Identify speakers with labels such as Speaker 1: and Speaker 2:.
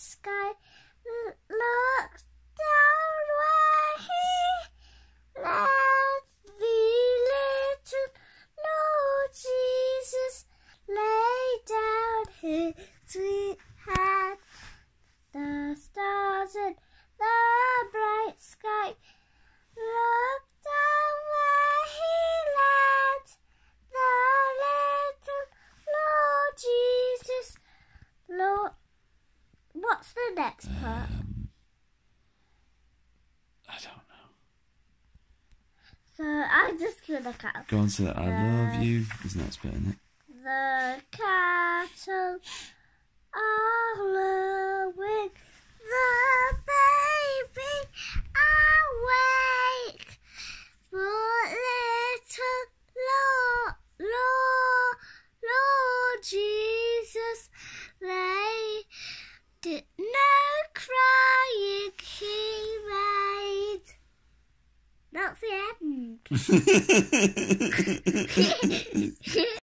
Speaker 1: sky. The next part? Um, I don't know. So I'm just gonna cut.
Speaker 2: Go on to the, the I love you. Is the next bit in it.
Speaker 1: The cattle are lowing. The baby awake. But little Lord, Lord, Lord Jesus lay did no crying he made. That's the end.